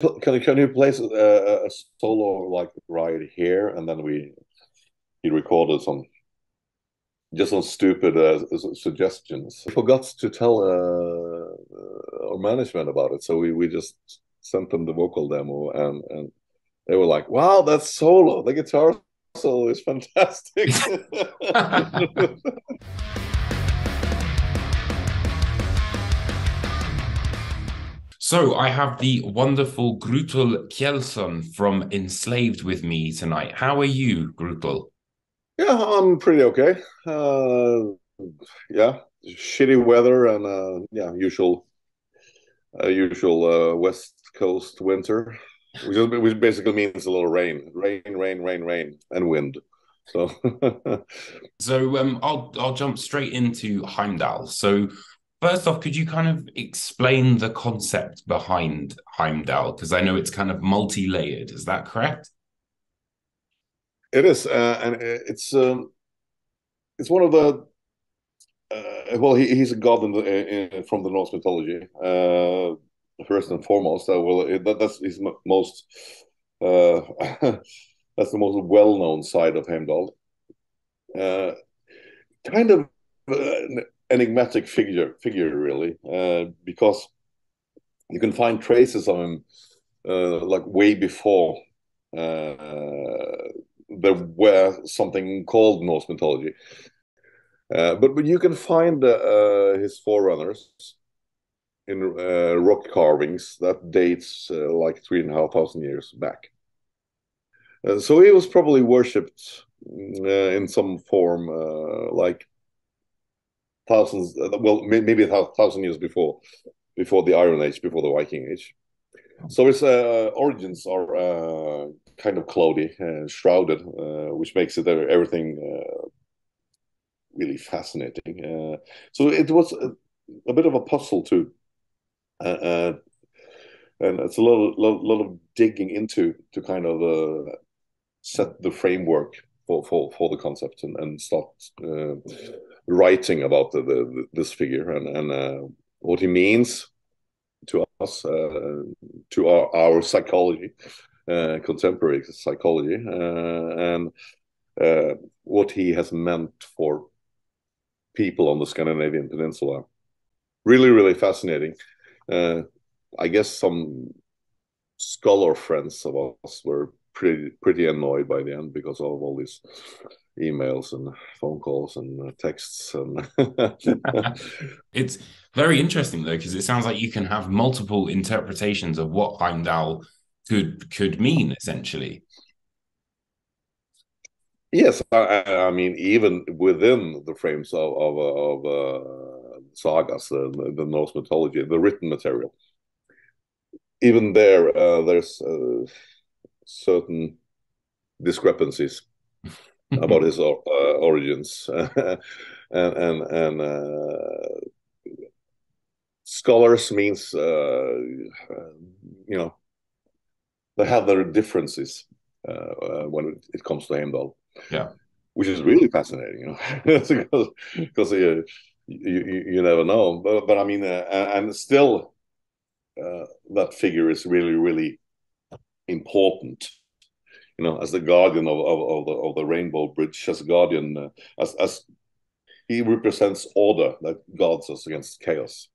can can you place a, a solo like right here, and then we he recorded some just some stupid uh, suggestions. I forgot to tell uh, our management about it, so we we just sent them the vocal demo, and and they were like, "Wow, that's solo! The guitar solo is fantastic." So I have the wonderful Grutle Kjellson from Enslaved with me tonight. How are you, Grutle? Yeah, I'm pretty okay. Uh, yeah, shitty weather and uh, yeah, usual, uh, usual uh, West Coast winter, which, is, which basically means a little rain, rain, rain, rain, rain, and wind. So, so um, I'll I'll jump straight into Heimdal. So First off, could you kind of explain the concept behind Heimdall? Because I know it's kind of multi-layered. Is that correct? It is, uh, and it's um, it's one of the uh, well, he, he's a god in the, in, from the Norse mythology. Uh, first and foremost, uh, well, it, that, that's his most uh, that's the most well-known side of Heimdall. Uh, kind of uh, enigmatic figure, figure really, uh, because you can find traces of him uh, like way before uh, there were something called Norse mythology. Uh, but but you can find uh, his forerunners in uh, rock carvings that dates like three and a half thousand years back. And so he was probably worshipped in some form, like thousands, uh, well, maybe a thousand years before, before the Iron Age, before the Viking Age. So its uh, origins are uh, kind of cloudy and shrouded, uh, which makes it uh, everything uh, really fascinating. so it was a, a, bit of a puzzle too, and it's a lot, lot, lot of digging into to kind of set the framework for, for, for the concept and, and start writing about the, the, this figure and, and uh, what he means to us, uh, to our, our psychology, uh, contemporary psychology, uh, and uh, what he has meant for people on the Scandinavian peninsula. Really, really fascinating. Uh, I guess some scholar friends of us were pretty pretty annoyed by the end because of all these emails and phone calls and uh, texts and it's very interesting though because it sounds like you can have multiple interpretations of what Heimdall could could mean essentially. Yes I, I mean even within the frames of of, of uh, sagas the, the Norse mythology the written material. Even there uh, there's uh, certain discrepancies about his uh, origins, and and and uh, scholars means uh, you know they have their differences uh, when it comes to Heimdall. Yeah, which is really fascinating, you know, because because you, you you never know. But but I mean, uh, and still, uh, that figure is really really important you know, as the guardian of, of, of, the, of the Rainbow Bridge, as guardian, uh, as, as he represents order that guards us against chaos.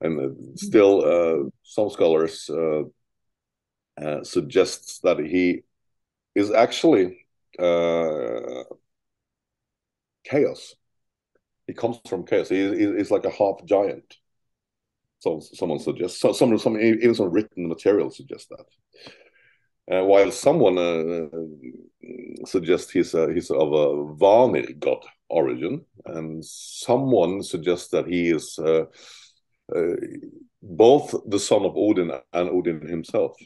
And uh, still, uh, some scholars uh, uh suggest that he is actually uh, chaos. He comes from chaos. He, is like a half giant. So someone suggests. So some, some even some written material suggests that. Uh, while someone uh, suggests he's, a, he's of a Vanir god origin, and someone suggests that he is uh, uh, both the son of Odin and Odin himself.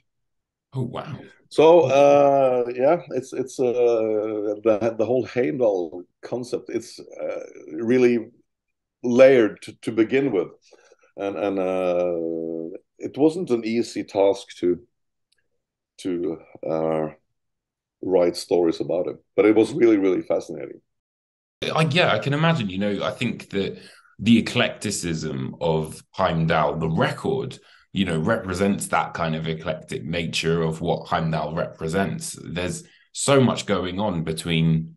Oh wow! So uh, yeah, it's it's uh, the the whole Heimdall concept. It's really layered to, to begin with, and and it wasn't an easy task to to uh, write stories about him. But it was really, really fascinating. I, yeah, I can imagine. You know, I think that the eclecticism of Heimdal, the record you know represents that kind of eclectic nature of what Heimdall represents. There's so much going on between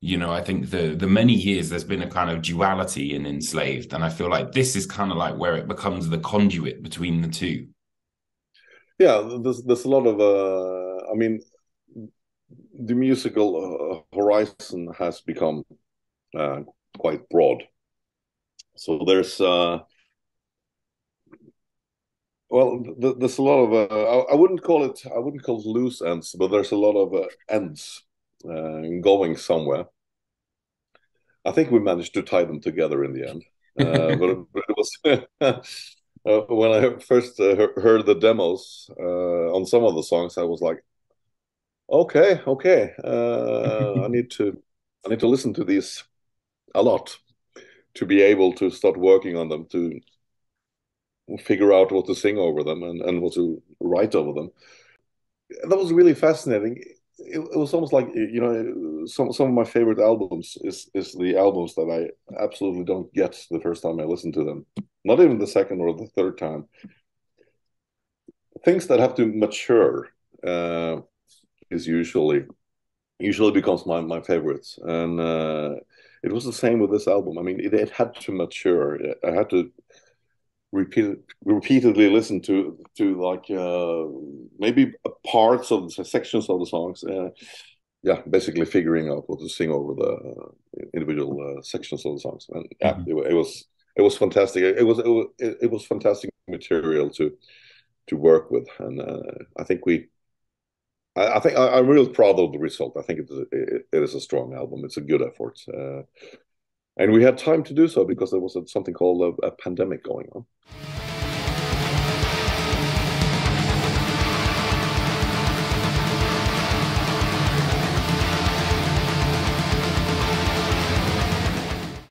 you know i think the the many years there's been a kind of duality in enslaved and i feel like this is kind of like where it becomes the conduit between the two yeah there's there's a lot of uh i mean the musical uh, horizon has become uh, quite broad. So there's uh well there's a lot of uh, I, wouldn't call it i wouldn't call it loose ends but there's a lot of uh, ends uh, going somewhere. I think we managed to tie them together in the end uh, but, but, it, was uh, when I first uh, heard the demos uh, on some of the songs, I was like, "Okay, okay, uh, I need to, I need to listen to these a lot to be able to start working on them to figure out what to sing over them and, and what to write over them." That was really fascinating it, it, was almost like you know some some of my favorite albums is is the albums that I absolutely don't get the first time I listen to them, not even the second or the third time. Things that have to mature uh, is usually usually becomes my my favorites, and uh, it was the same with this album. I mean, it, it had to mature. I had to repeat, repeatedly listen to to like uh, maybe parts of the sections of the songs. Uh, yeah, basically figuring out what to sing over the uh, individual uh, sections of the songs, and yeah, mm-hmm. it, it, was it was fantastic. It, was it was it was fantastic material to to work with, and uh, I think we. I, I think I, am real proud of the result. I think it is, it, it is a strong album. It's a good effort. And we had time to do so because there was a, something called a, a pandemic going on.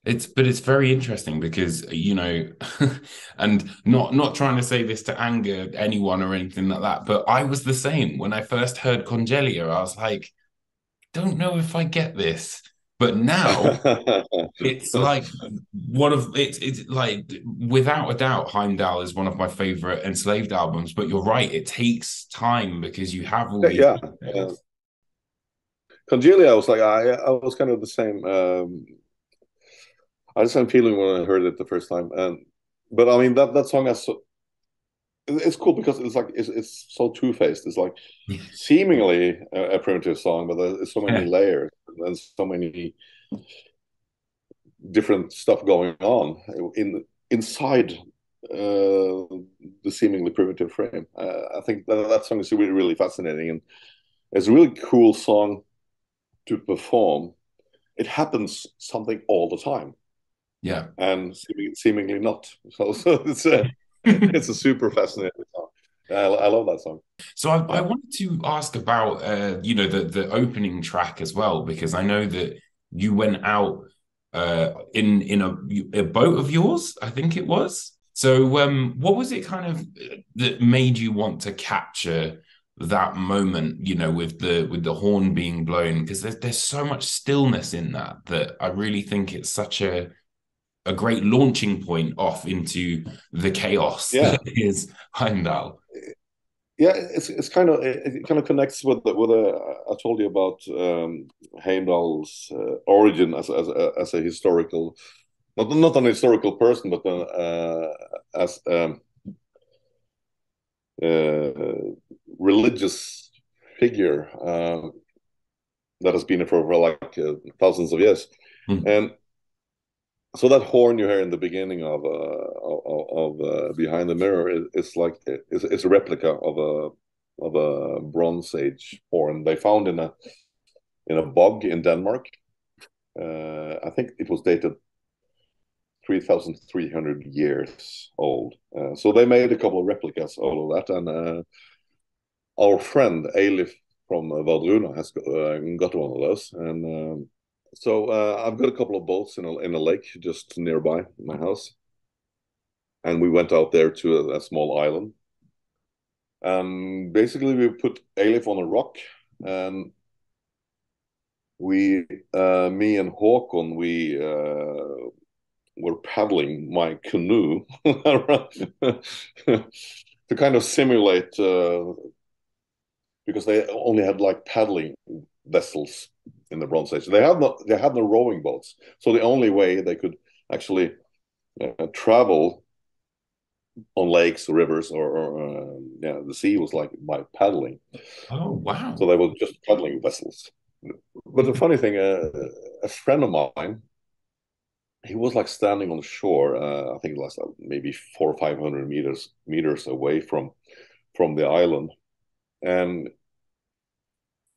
it's but it's very interesting because you know and not not trying to say this to anger anyone or anything like that but i was the same when i first heard congelia i was like don't know if i get this but now it's like one of it's it's like without a doubt Heimdal is one of my favorite enslaved albums. But you're right, it takes time because you have all these. Yeah, yeah. Congelia, I was like, I I was kind of the same. Um, I had the same feeling when I heard it the first time, and but I mean that that song has so, it's cool because it's like it's, it's so two faced. It's like seemingly a, a, primitive song, but there's so many yeah. layers and so many different stuff going on in inside uh, the seemingly primitive frame. Uh, I think that, that song is really really fascinating and it's a really cool song to perform. It happens something all the time. Yeah, and seemingly, seemingly not. So, so it's a it's a super fascinating song. I, I, love that song. So I, I wanted to ask about uh, you know the the opening track as well because I know that you went out uh, in in a, a boat of yours, I think it was. So um, what was it kind of that made you want to capture that moment? You know, with the with the horn being blown because there's there's so much stillness in that that I really think it's such a a great launching point off into the chaos yeah. that is Heimdall. Yeah, it's it's kind of it kind of connects with the, with a, I told you about um, Heimdall's uh, origin as as a, as a historical, not not an historical person, but uh, as um, uh, religious figure uh, that has been for, for like uh, thousands of years, mm. and so that horn you hear in the beginning of uh, of, of uh, behind the mirror is, is like it's, it's, a replica of a of a Bronze Age horn they found in a in a bog in Denmark. Uh, I think it was dated three thousand three hundred years old. Uh, so they made a couple of replicas all of that, and uh, our friend Eilif from Wardruna has uh, got one of those, and. Um, so uh, I've got a couple of boats in a in a lake just nearby my house, and we went out there to a, a small island. And basically, we put Eilif on a rock, and we, uh, me and Håkon, we uh, were paddling my canoe to kind of simulate uh, because they only had like paddling vessels in the Bronze Age. They had no they had no rowing boats, so the only way they could actually uh, travel on lakes, rivers, or, or uh, yeah, the sea was like by paddling. Oh wow! So they were just paddling vessels. But the funny thing, uh, a friend of mine, he was like standing on the shore. Uh, I think it was like maybe four or five hundred meters meters away from from the island, and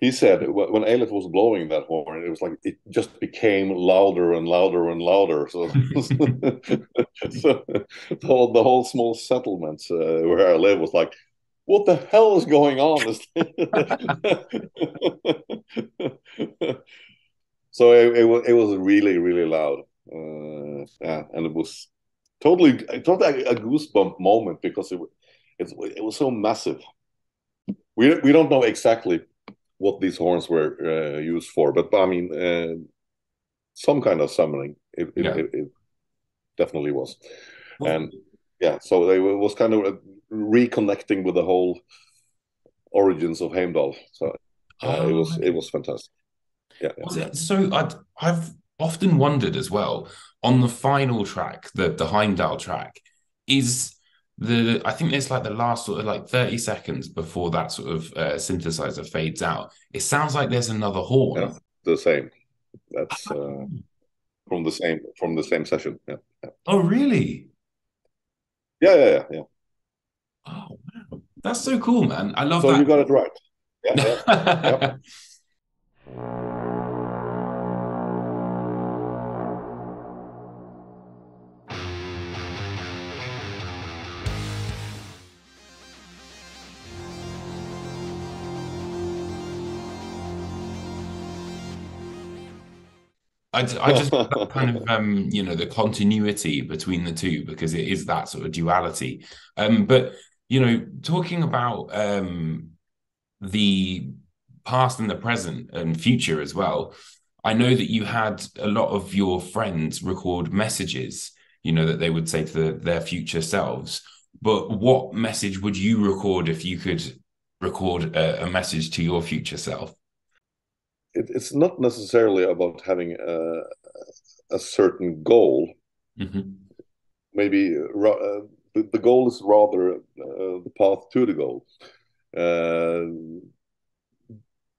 he said when Eilif was blowing that horn, it was like it just became louder and louder and louder. So, so the, whole, the whole small settlements uh, where I live was like, what the hell is going on? so it, it, was it was really really loud, uh, yeah, and it was totally totally a goosebump moment because it it, it was so massive. We we don't know exactly what these horns were uh, used for, but I mean, uh, some kind of summoning. It, it, yeah. it, it definitely was, well, and yeah, so they were, was kind of uh, reconnecting with the whole origins of Heimdall. So uh, oh, it was it was fantastic. Yeah. yeah. So i I've often wondered as well on the final track, the the Heimdal track, is the I think it's like the last sort of like 30 seconds before that sort of uh, synthesizer fades out. It sounds like there's another horn. Yeah, the same. That's uh, from the same from the same session. Yeah. yeah. Oh really? Yeah, yeah, yeah, yeah. Oh wow. That's so cool, man. I love so that. you got it right. Yeah. yeah. I, I just kind of um you know the continuity between the two because it is that sort of duality. Um but you know talking about um the past and the present and future as well i know that you had a lot of your friends record messages you know that they would say to the, their future selves. But what message would you record if you could record a, a message to your future self it, it's not necessarily about having a, a certain goal. Mm-hmm. Maybe uh, the, the, goal is rather uh, the path to the goal. Uh,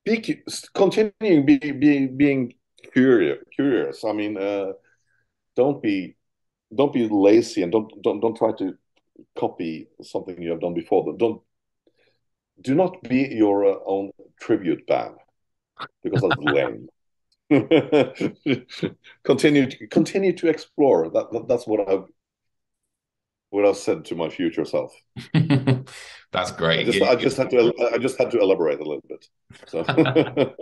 be, continuing be, be, being curious. Curious. I mean, uh, don't be don't be lazy and don't don't don't try to copy something you have done before. But don't do not be your uh, own tribute band because that's lame. continue to continue to explore. That, that, that's what I've what I've said to my future self. that's great. I just, I just had to I just had to elaborate a little bit. So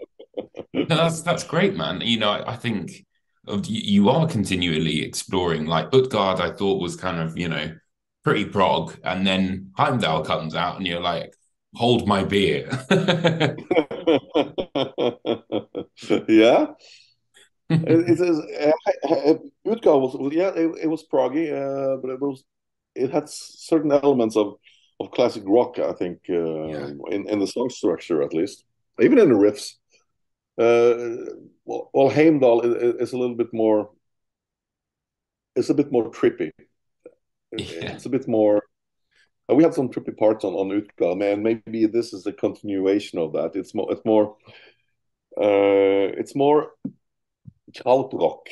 no, that's that's great, man. You know, I, I think of you are continually exploring. Like Utgard, I thought was kind of you know pretty prog, and then Heimdal comes out, and you're like, hold my beer. yeah. it, it is uh, Utgard was yeah it, it was proggy uh, but it was it had certain elements of of classic rock I think uh, yeah. in in the song structure at least even in the riffs uh, well, well Heimdal is, is, a little bit more it's a bit more trippy yeah. it's a bit more uh, we had some trippy parts on on Utgard man maybe this is a continuation of that it's more it's more uh, it's more rock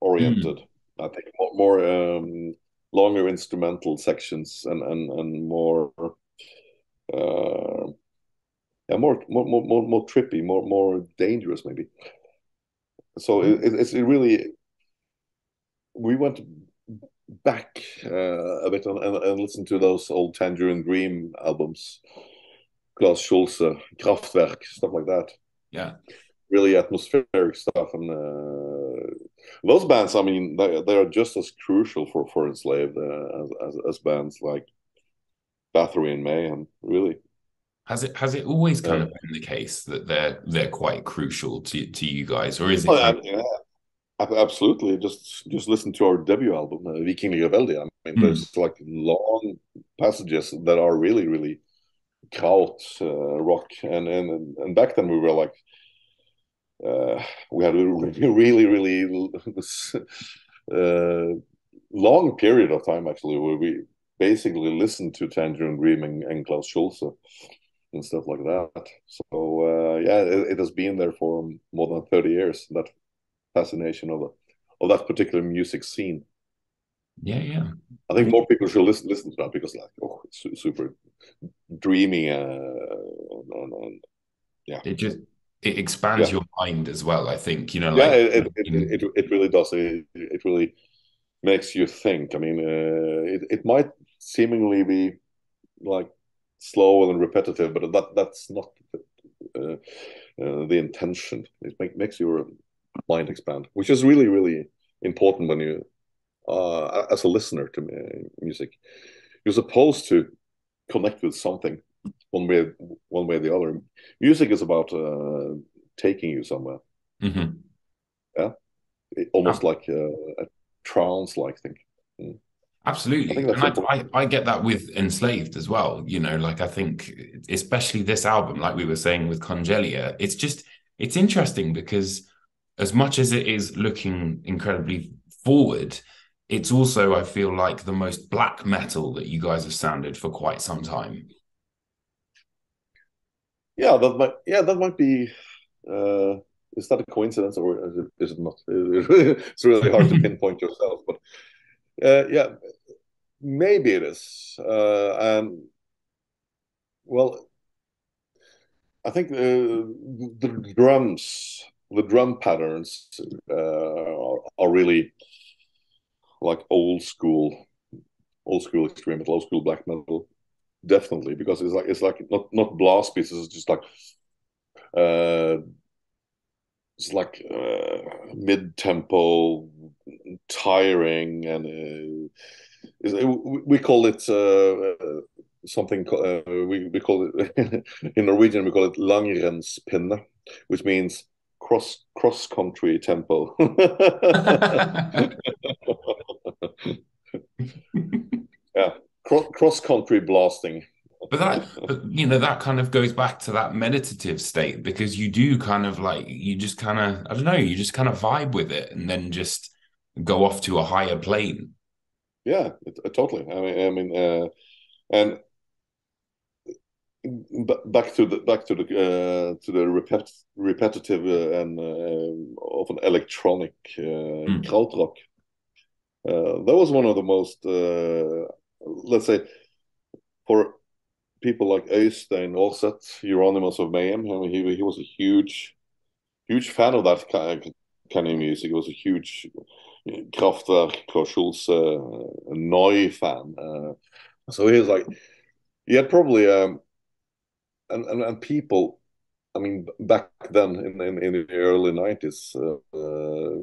oriented. Mm. I think more, more um, longer instrumental sections and and and more uh, yeah more more more more trippy, more more dangerous maybe. So mm. it, it's it really we went back uh, a bit and, and, listened to those old Tangerine Dream albums, Klaus Schulze, Kraftwerk, stuff like that. Yeah. Really atmospheric stuff and uh, those bands i mean they, they are just as crucial for for enslaved uh, as, as, as bands like bathory and mayhem really. Has it has it always kind of been the case that they're they're quite crucial to to you guys or is it oh, yeah, absolutely just just listen to our debut album uh, viking i mean mm. there's like long passages that are really really kraut uh, rock and and and back then we were like uh, we had a really really uh, long period of time actually where we basically listened to Tangerine Dream and, and Klaus Schulze and stuff like that. So uh, yeah, it, it, has been there for more than thirty years. That fascination of of that particular music scene. Yeah, yeah. I think more people should listen listen to that because like oh, it's super dreamy uh, and, yeah. It just it expands yeah. your mind as well. I think you know. Like, yeah, it it, it, it, it really does. It, it really makes you think. I mean, uh, it it might seemingly be like slow and repetitive, but that that's not uh, uh, the intention. It make, makes your mind expand, which is really really important when you, uh, as a listener to music, you're supposed to connect with something one way one way or the other. Music is about uh, taking you somewhere. Mm-hmm. Yeah, it, almost like a, a trance-like thing. Mm. Absolutely. I, and I, I, I, get that with Enslaved as well. You know, like I think, especially this album, like we were saying with Congelia, it's just, it's interesting because as much as it is looking incredibly forward, it's also, I feel like, the most black metal that you guys have sounded for quite some time. Yeah, that might, yeah, that might be, uh, is that a coincidence or is it, is it not? it's really hard to pinpoint yourself, but uh, yeah, maybe it is. Uh, and well, I think uh, the drums, the drum patterns uh, are, are, really like old school, old school extreme old school black metal, definitely because it's like it's like not not blast beats, it's just like uh, it's like uh, mid tempo tiring and uh, we call it uh, something uh, we, we call it in Norwegian we call it langrenspinne which means cross cross country tempo yeah cross country blasting. But that but you know that kind of goes back to that meditative state because you do kind of like you just kind of i don't know you just kind of vibe with it and then just go off to a higher plane. Yeah it, totally. I mean i mean uh, and back to the back to the uh, to the repet, repetitive uh, and uh, often electronic mm. krautrock that was one of the most let's say for people like Øystein Aarseth, Euronymous of Mayhem. I mean, he he was a huge, huge fan of that kind of, kind of music. He was a huge Kraftwerk, Klaus Schulze, uh, Neu fan. Uh, so he was like, he had probably, um, and, and, and people, I mean, back then in in, in the early nineties, uh, uh,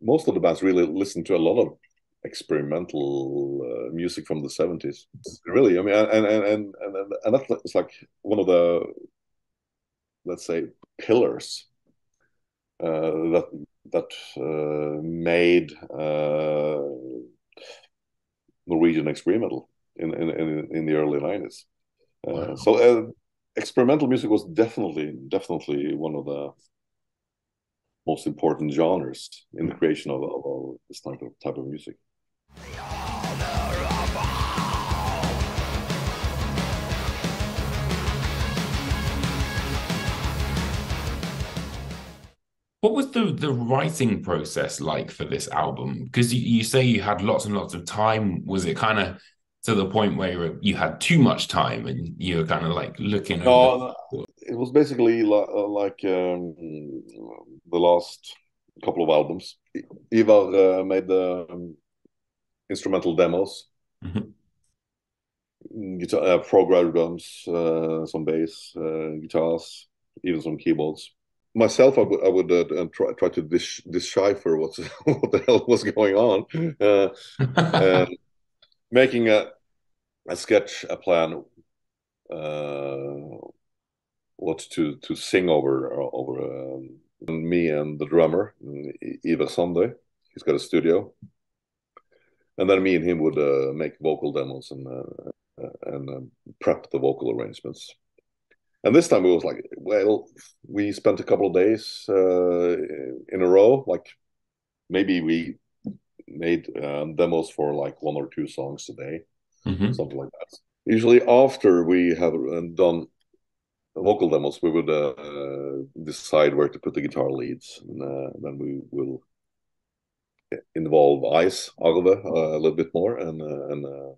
most of the bands really listened to a lot of experimental uh, music from the 70s really i mean and and and and, and that's like one of the let's say pillars uh, that that uh, made uh, norwegian experimental in in in, in the early 90s uh, wow. so uh, experimental music was definitely definitely one of the most important genres in the creation of, of, of this type of type of music. What was the the writing process like for this album? Because you, you say you had lots and lots of time. Was it kind of to the point where you had too much time and you were kind of like looking no, it was basically like, uh, like um, the last couple of albums. Ivar uh, made the um, instrumental demos, mm-hmm. guitar, uh, program drums, uh, some bass, uh, guitars, even some keyboards. Myself, I would, I would uh, try, try to dis- decipher what's, what the hell was going on, uh, making a, a sketch, a plan, uh, what to to sing over over um, me and the drummer Iver Sandøy. He's got a studio and then me and him would uh, make vocal demos and uh, and um, prep the vocal arrangements. And this time it was like, well, we spent a couple of days uh, in a row. Like maybe we made um, demos for like one or two songs a day, mm-hmm. something like that. Usually, after we have uh, done vocal demos, we would uh, decide where to put the guitar leads, and uh, then we will involve Ice Arve uh, a little bit more, and uh,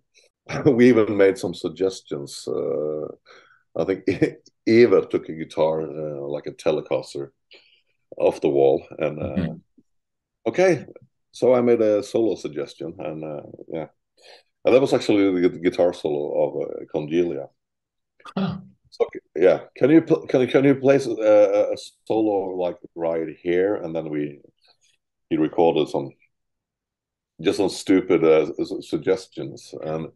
and we even made some suggestions. I think Eva took a guitar like a Telecaster off the wall, and mm-hmm. okay, so I made a solo suggestion, and uh, yeah, and that was actually the, the guitar solo of uh, Congelia. Huh. So yeah, can you can you can you place a, a, solo like right here, and then we he recorded some just some stupid uh, suggestions, and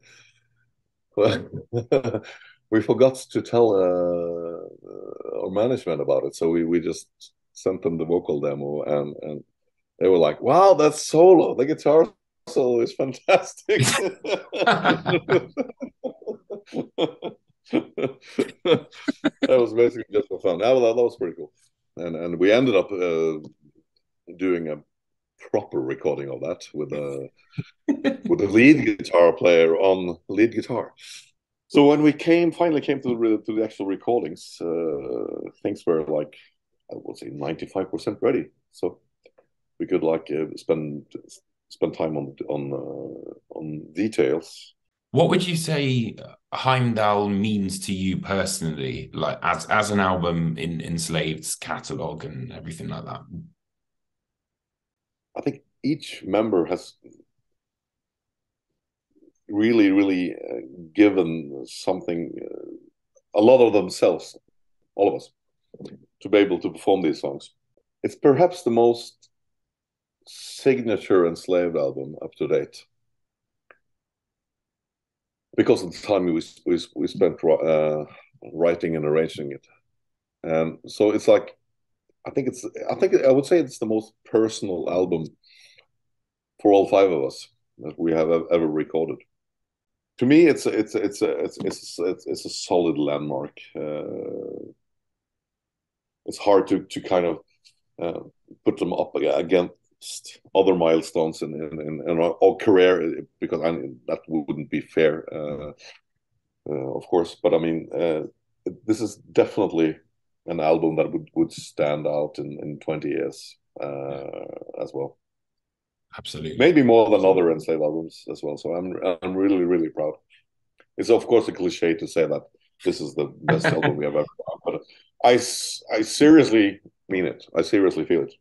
we forgot to tell uh, our management about it, so we we just sent them the vocal demo and and they were like, "Wow, that's solo. The guitar solo is fantastic." that was basically just for fun. That, that, was pretty cool, and and we ended up uh, doing a proper recording of that with a with a lead guitar player on lead guitar. So when we came finally came to the to the actual recordings, uh, things were like I would say ninety five percent ready. So we could like uh, spend spend time on on uh, on details. What would you say Heimdal means to you personally, like as as an album in Enslaved's catalog and everything like that? I think each member has really, really uh, given something, uh, a lot of themselves, all of us, to be able to perform these songs. It's perhaps the most signature enslaved album up to date. Because of the time we we, we spent uh, writing and arranging it. And so it's like i think it's i think i would say it's the most personal album for all five of us that we have ever recorded. To me it's a, it's a, it's a, it's it's it's, it's a solid landmark uh, it's hard to to kind of uh, put them up against other milestones in in, in, in our, career because I mean, that wouldn't be fair, uh, uh, of course. But I mean, uh, this is definitely an album that would, would stand out in, in 20 years uh, as well. Absolutely. Maybe more than other Enslave albums as well. So I'm I'm really really proud. It's of course a cliche to say that this is the best album we have ever done, but I I seriously mean it. I seriously feel it.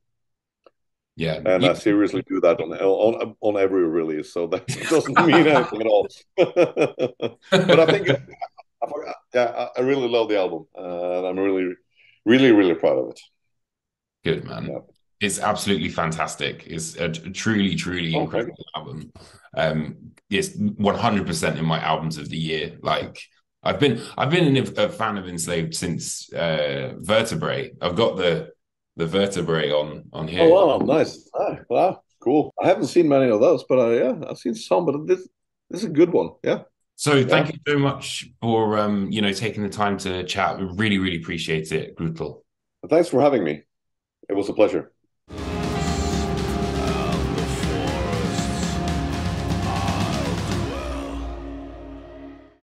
Yeah, and I seriously do that on on on every release, so that doesn't mean anything at all. but I think, I, yeah, I really love the album, uh, and I'm really, really, really proud of it. Good man. Yeah. It's absolutely fantastic. It's a truly, truly oh, incredible album. Um, it's 100 percent in my albums of the year. Like I've been, I've been a fan of Enslaved since uh, Vertebrae. I've got the the vertebrae on on here. Oh wow, nice! Ah, wow, cool. I haven't seen many of those, but uh, yeah, I've seen some. But this this is a good one. Yeah. So yeah. thank you so much for um, you know taking the time to chat. We really really appreciate it, Grutle. Thanks for having me. It was a pleasure.